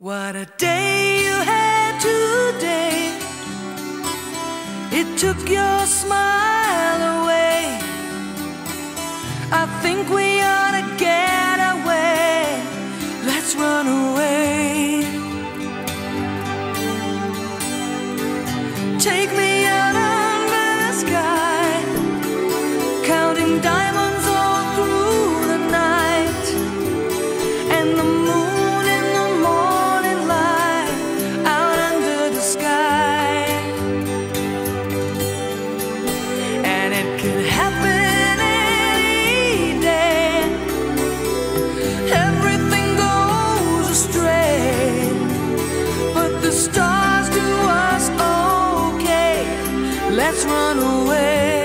What a day you had today. It took your smile away. I think we ought to get away. Let's run away. Take me out under the sky, counting diamonds all through the night. And the let's run away.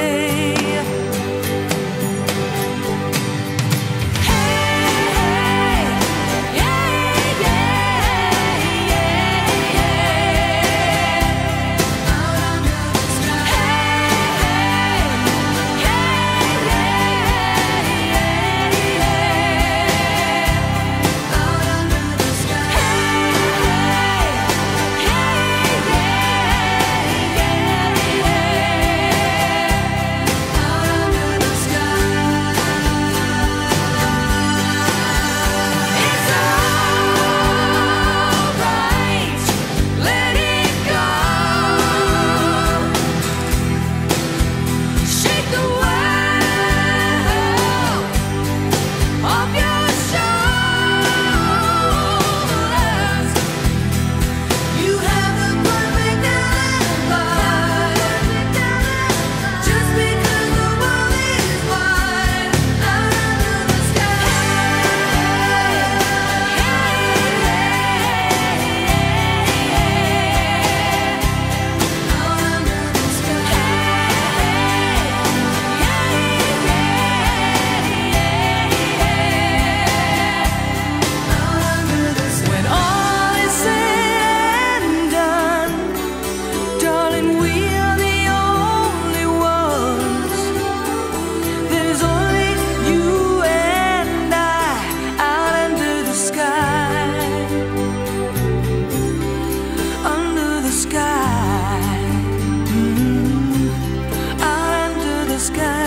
sky, mm-hmm. under the sky.